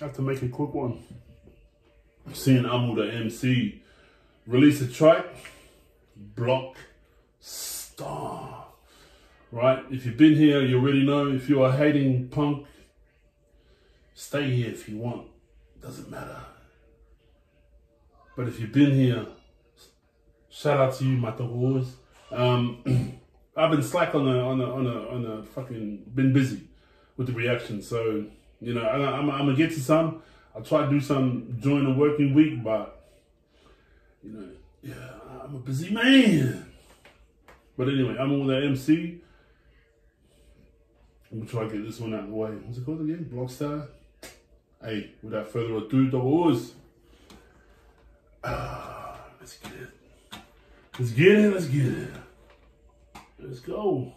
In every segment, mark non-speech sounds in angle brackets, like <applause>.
I have to make a quick one. Seeing Amutha MC release a track, Block Star. Right? If you've been here, you already know. If you are hating punk, stay here if you want. Doesn't matter. But if you've been here, shout out to you, my boys. Um, <clears throat> I've been slack on the on the on the on the fucking been busy with the reaction. So you know, I, I'm, I'm gonna get to some. I'll try to do some during the working week, but you know, yeah, I'm a busy man. But anyway, Amutha MC. I'm gonna try to get this one out of the way. What's it called again? Blockstar. Hey, without further ado, doubles. Ah, let's get it. Let's get it. Let's get it. Let's go.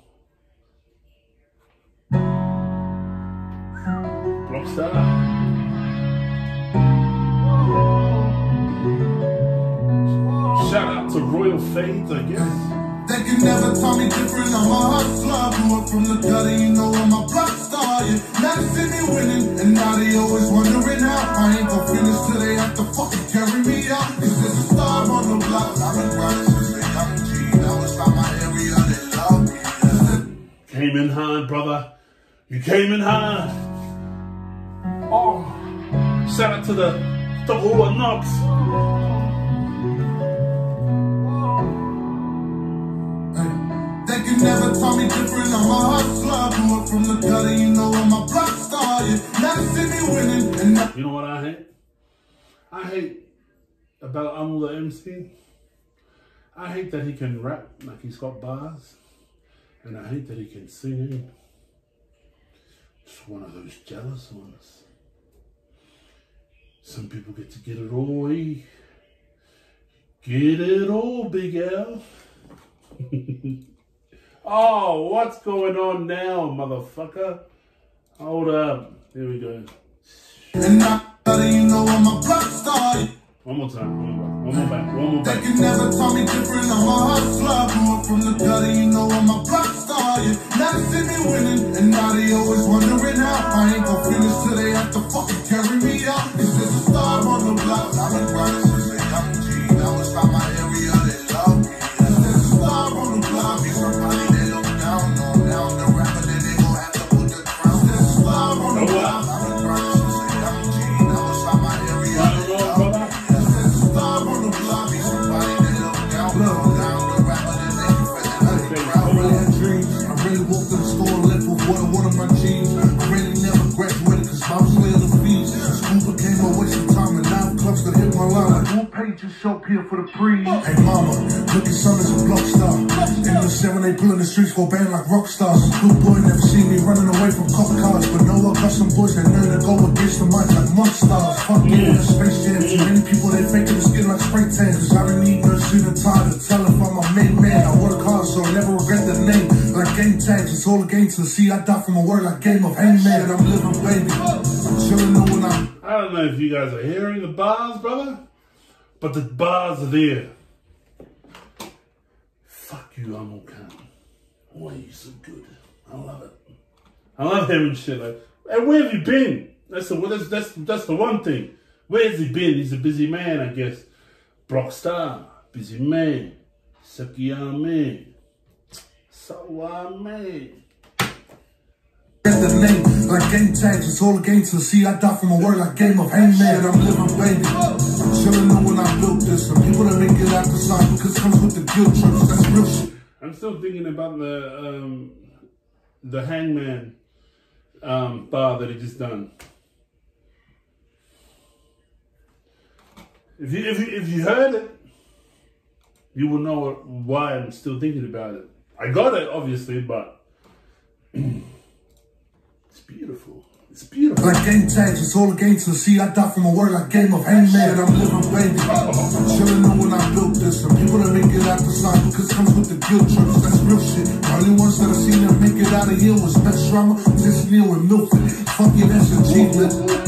Shout out to Royal Fades, I guess. They can never tell me different. I'm a hustler. Grew up from the gutter, you know I'm a block star. Yeah. Now they see me winning, and now they always wondering how. I ain't gon' finish till they have to fucking carry me out. Cause there's a star on the block. I've been grinding since a young G. Now it's not my area, they love me. Came in hard, brother. You came in hard. Shout out to the the Raw Knocks. They can never tell me different. I'm a hustler. Grew up from the gutter, you know I'm a block star. Yeah. Now they see me winning, and You know what I hate? I hate about Amutha MC. I hate that he can rap like he's got bars, and I hate that he can sing. Just one of those jealous ones. Some people get to get it all. eh? Get it all, Big L. <laughs> oh, what's going on now, motherfucker? Hold up. Here we go. and now you know I'm a block star. One more time. One more, one more back. One more They can never tell me different. I'm a hustler. From the gutter, you know I'm a block star. Yeah. Now they see me winning, and now they always wondering how. I ain't gon' finish till they have to fucking carry me out. Streets for a band like rock stars. Good boy never see me running away from cop cars. But no, I got some boys that know to go against the mic like monsters. Fuck yeah, the space jam. Too many people they faking the skin like spray tan. Cause I don't need no suit and tie to tell if I'm a main man. I work hard so I never regret the name. Like game tags, it's all a game to see. I die from a word like game of hangman. I'm living baby. Chillin' know when I'm I don't know if you guys are hearing the bars, brother, but the bars are there. Fuck you, I'm count. Why are you so good? I love it. I love hearing shit like, hey, where have you been? That's the that's that's that's the one thing. Where's he been? He's a busy man, I guess. Blockstar, busy man. Sakiyame. Sawame. Get the name like game tags, it's all a game to see. I die from a word like game of hangman. I'm living baby. Chillin' know when I built this. Some people that make it out the side because it comes with the guilt trips. That's real shit. I'm still thinking about the um, the Hangman um, bar that he just done. If you if you if you heard it, you will know why I'm still thinking about it. I got it obviously, but <clears throat> it's beautiful. It's beautiful. Like game tags, it's all a game to see. I die from a word like game of hangman. I'm living baby. Chillin' know when I built this. Some people that make it out the side because comes with the guilt trips. That's real shit. The only ones that I've seen that make it out of here was Best Rama, Tish Neal, and Milton. Fuck yeah, that's achievement.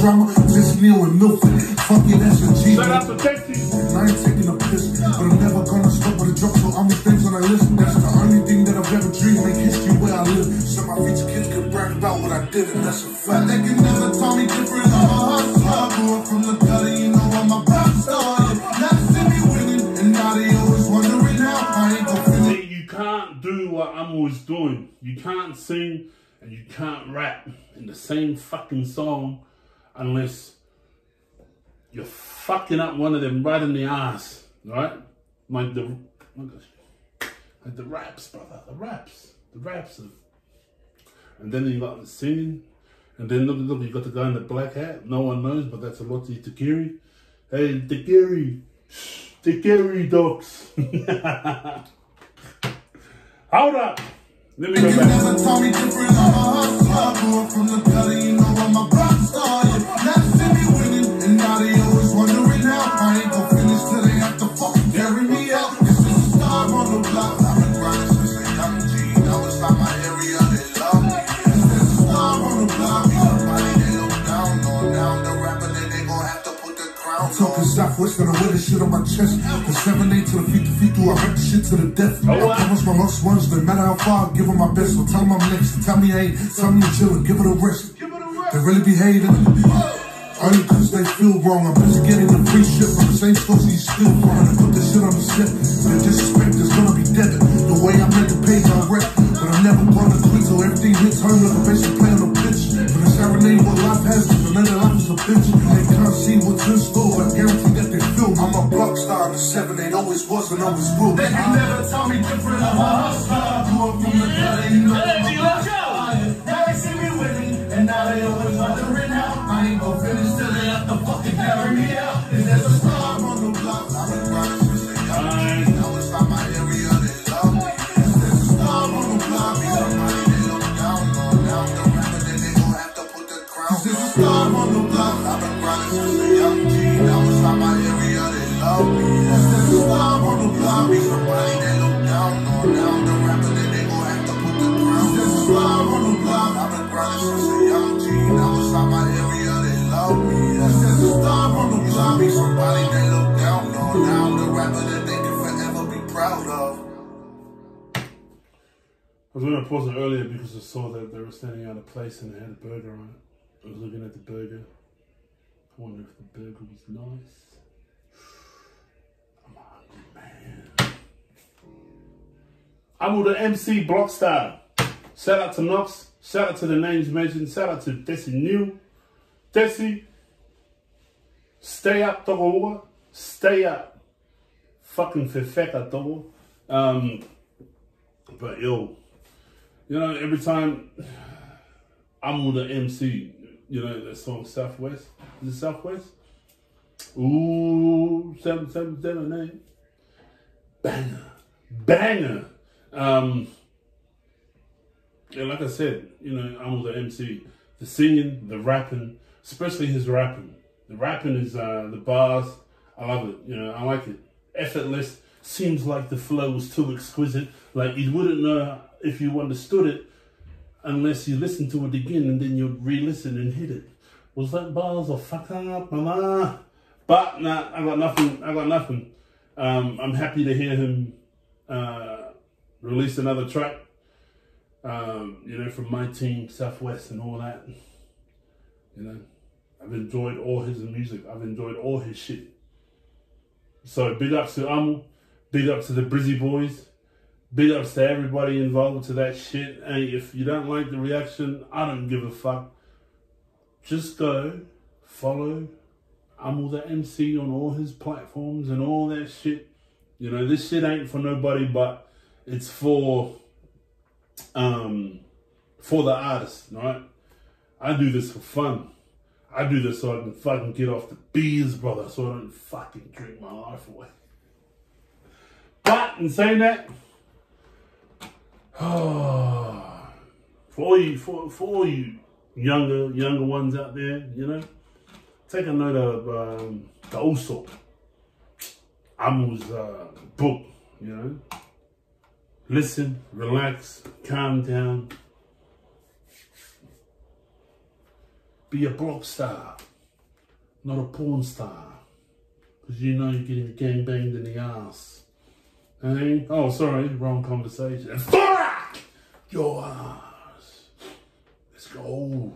Was Best Rama, Tish Neal, and Milton. Fuck yeah, that's Shout out to Texas. I ain't taking a piss, but I'm never gonna stop with a drop. So I'm things and I listen. That's the only thing that I've ever dreamed. Make history where I live. So my future kids can brag about what I did, and that's a fact. They can never tell me different. I'm a hustler. Grew up from the gutter, you know I'm a rock star. Yeah. See me winning, and now they always wondering how I ain't gon' finish. See, you can't do what I'm always doing. You can't sing and you can't rap in the same fucking song unless you're fucking up one of them right in the ass, right? Like the, like the raps, brother, the raps, the raps. Of, and then you got the singing, and then look, look, you got the guy in the black hat. No one knows, but that's a Lottie Takiri. Hey, Takiri, Takiri dogs. <laughs> Hold up. Let me go back. Talking Southwest and I wear this shit on my chest. The 7 8 to the feet to feet through, I rap the shit to the death. Oh, wow. I promise my lost ones, no matter how far, I give them my best. So tell them I'm next. Tell me I ain't, tell me you're chillin', give it a rest. They really be hating. Only cause they feel wrong. I'm busy getting the free shit from the same source he's still from. And put this shit on the set. The disrespect is dead. The way I make the page, I rep. But I'm never gonna quit till everything hits home a basic play on the pitch. When I serenade what life has, the nigga life is a bitch. They can't see what's in store, but I guarantee that they feel. I'm a block star in the 7 8 always was and always will. They can never tell me different. I'm a hustler. Grew up from the gutter, you know. I was going to pause it earlier because I saw that they were standing out of place and they had a burger on it. I was looking at the burger. I wonder if the burger was nice. I'm a hungry man. Amutha MC Blockstar. Shout out to Knox. Shout out to the names mentioned. Shout out to Desi New. Desi, stay up, Togo. Stay up. Fucking Fefeka, Togo. Um, but yo, you know, every time Amutha MC, you know, that song Southwest. Is it Southwest? Ooh, 7778. Banger. Banger. Um, yeah, like I said, you know, Amutha MC. The singing, the rapping, especially his rapping. The rapping is uh, the bars. I love it. You know, I like it. Effortless. Seems like the flow was too exquisite. Like you wouldn't know if you understood it unless you listen to it again and then you'd re-listen and hit it. Was that bars or fuck up, mama? But nah, I got nothing. I got nothing. Um, I'm happy to hear him uh, release another track. Um, you know, from my team, Southwest, and all that. You know, I've enjoyed all his music. I've enjoyed all his shit. So big ups to Amu, big up to the Brizzy Boys, big ups to everybody involved to that shit. And if you don't like the reaction, I don't give a fuck. Just go follow Amutha MC on all his platforms and all that shit. You know, this shit ain't for nobody, but it's for um for the artist, right? I do this for fun. I do this so I can fucking get off the beers, brother, so I don't fucking drink my life away. But in saying that, for all you for, for all you younger younger ones out there, you know, take a note of um, the Uso. Amu's uh, book, you know. Listen, relax, calm down. Be a block star, not a porn star. Because you know you're getting gang banged in the ass. Hey, oh, sorry, wrong conversation. Fuck! Your. Uh, Let's go.